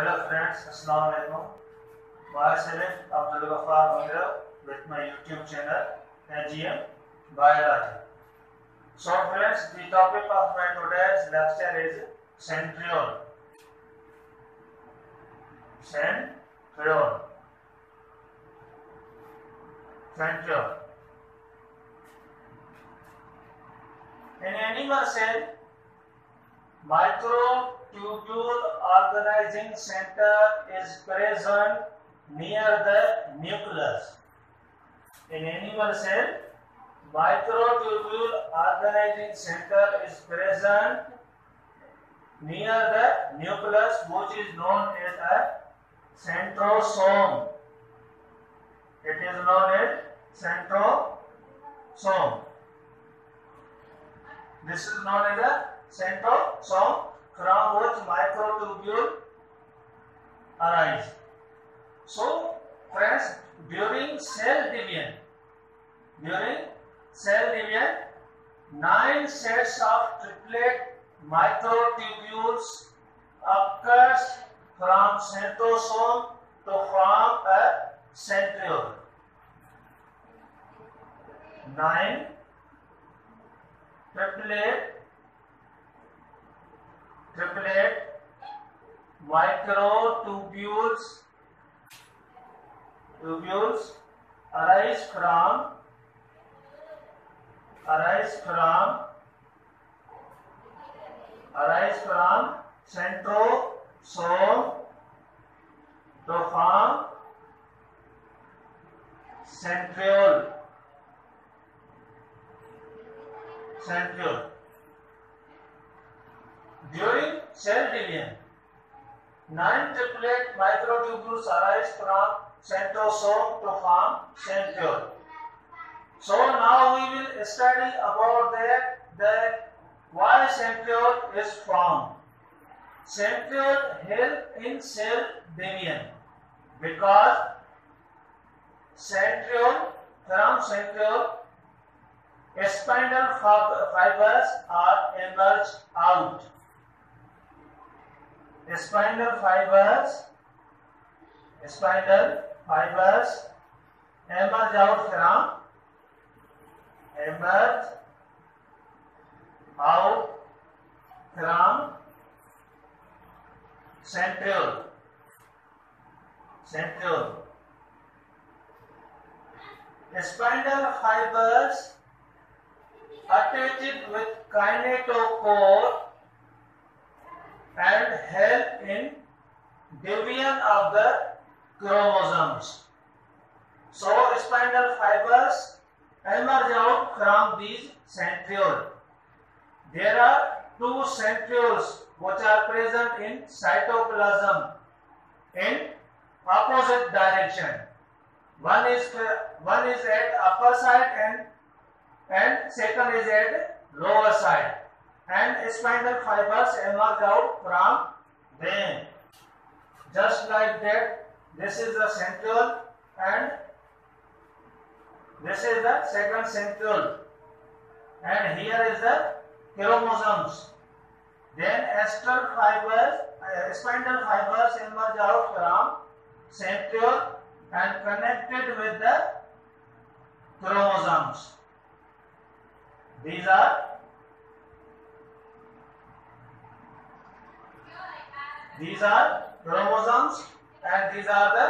Hello friends, Assalamu alaikum. Myself Abdul Ghaffar Mungira with my YouTube channel AGM Biology. So friends, the topic of my today's lecture is centriole. Centriole. Centriole. In animal cell, microtubule organizing center is present near the nucleus. In animal cell, microtubule organizing center is present near the nucleus which is known as a centrosome. It is known as centrosome. This is known as a centrosome from which microtubule arise. So, friends, during cell division, during cell division, nine sets of triplet microtubules occurs from centrosome to form a centriole. Nine triplet triplet microtubules tubules arise from arise from arise from centrosome to form centriole centriole during cell division nine triplet microtubules arise from centrosome to form centriole so now we will study about that that why centriole is formed. Centriole help in cell division because centriole from centriole spindle fibers are emerged out. Spindle fibers, spindle fibers emerge out from emerge out from centriole centriole spindle fibers attached with kinetochore and help in division of the chromosomes so spindle fibers emerge out from these centriole. There are two centrioles which are present in cytoplasm in opposite direction. One is one is at upper side and and second is at lower side. And spindle fibers emerge out from them. Just like that, this is the centriole and this is the second centriole and here is the chromosomes. Then ester fibers, uh, spindle fibers emerge out from centriole and connected with the chromosomes. These are these are chromosomes and these are the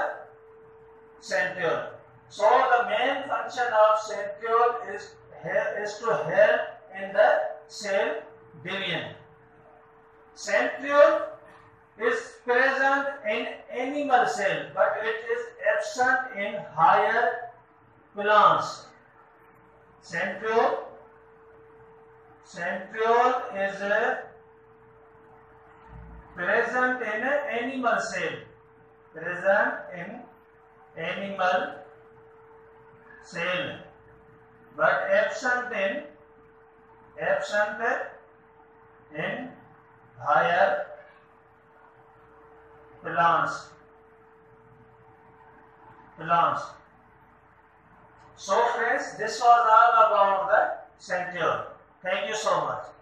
centriole. So the main function of centriole is, is to help in the cell division. Centriole is present in animal cell but it is absent in higher plants. Centriole, centriole is uh, present in animal cell, present in animal cell. But absent in absent in higher plants. Plants. So friends this was all about the centriole thank you so much